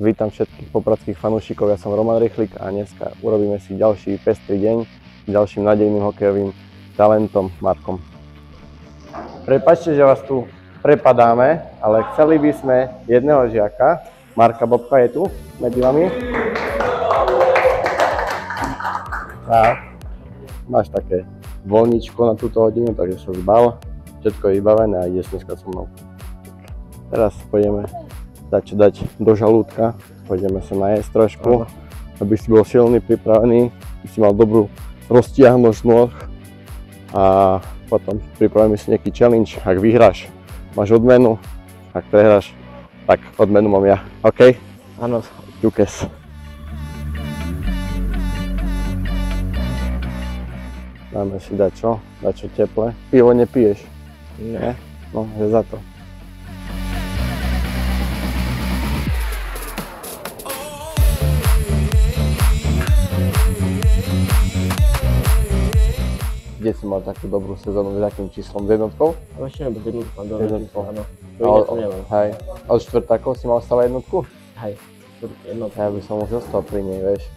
Vítam všetkých popradských fanúšikov, ja som Roman Rychlik a dneska urobíme si ďalší pestrý deň s ďalším nádejným hokejovým talentom Markom. Prepačte, že vás tu prepadáme, ale chceli by sme jedného žiaka, Marka Bobka je tu medzi vami. Tak, máš také voľničko na túto hodinu, takže sa zbal, všetko je vybavené a ideš dneska so mnou. Teraz pôjdeme čo dať do žalúdka, pôjdeme sa najesť trošku, aby si bol silný, pripravený, aby si mal dobrú roztiahnosť nôh a potom pripravíme si nejaký challenge, ak vyhráš, máš odmenu, ak prehráš, tak odmenu mám ja, OK? Áno, Ďukes. Dáme si dať čo? Dať čo teple. Pivo nepiješ? nie. No, je za to. Kde si mal takú dobrú sezónu, s akým číslom? S jednotkou? Ešte dobré Jednotku. číslo, áno. To A iné to nemám. Hej. Od štvrtákov si mal stále jednotku? Hej, jednotku. Ja by som už ostal pri nej, vieš.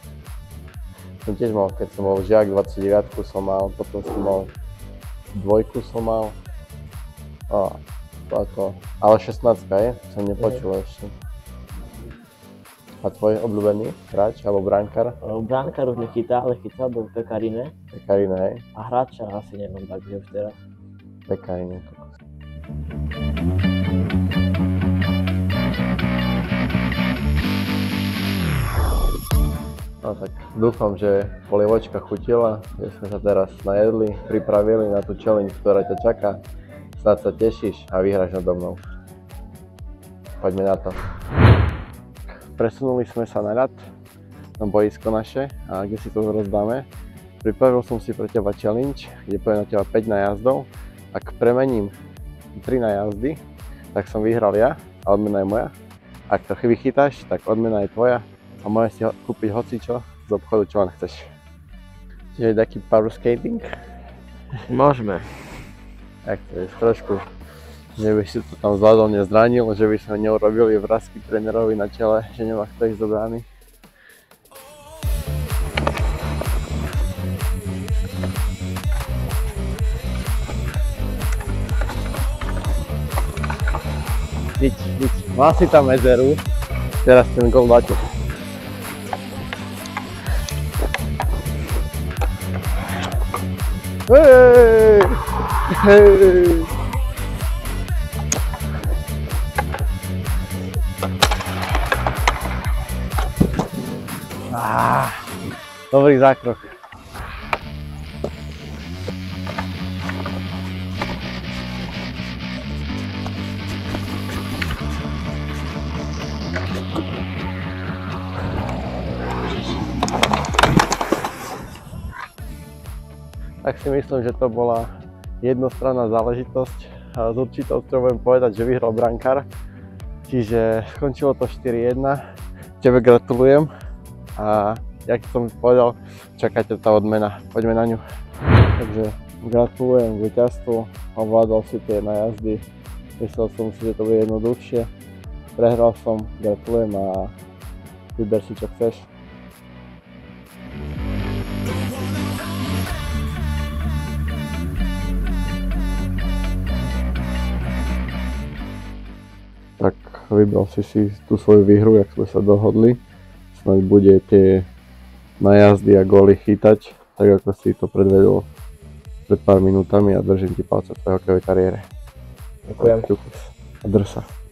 Som tiež mal, keď som bol žiak, 29 som mal, potom som mal dvojku som mal. A to ako, ale 16 je, som nepočul ešte. A tvoj obľúbený hráč alebo brankár? Bránkár už nechytá, ale chytá, bol Pekarine. Pekarina, hej? A hráča asi nemám tak, že už teraz. Pekarina. No tak dúfam, že polievočka chutila, že sme sa teraz najedli, pripravili na tú challenge, ktorá ťa čaká. Snad sa tešíš a vyhráš nado mnou. Poďme na to. Presunuli sme sa na ľad, na boisko naše a kde si to rozdáme. Pripravil som si pre teba challenge, kde poviem na teba 5 najazdov. Ak premením 3 najazdy, tak som vyhral ja a odmena je moja. Ak to vychytáš, tak odmena je tvoja a môžeš si ho- kúpiť hocičo z obchodu, čo len chceš. Čiže taký power skating, Môžeme. ak chceš trošku, že by si to tam zvládol nezranil, že by sme neurobili vrázky trénerovi na čele, že nemá kto ísť do brány. Nič, nič. Má si tam medzeru, teraz ten gol dáte. Hej! Hej! Á, dobrý zákrok. Tak si myslím, že to bola jednostranná záležitosť. S určitosťou budem povedať, že vyhral brankár. Čiže skončilo to 4-1. Tebe gratulujem. A jak som povedal, čakáte tá odmena. Poďme na ňu. Takže gratulujem k víťazstvu. Ovládol si tie najazdy. Myslel som si, že to bude jednoduchšie. Prehral som, gratulujem a vyber si čo chceš. Tak vybral si si tú svoju výhru, jak sme sa dohodli. Snaď bude tie najazdy a góly chytať, tak ako si to predvedol pred pár minútami a držím ti palce v tvojej hokejovej kariére. Ďakujem. A drž sa.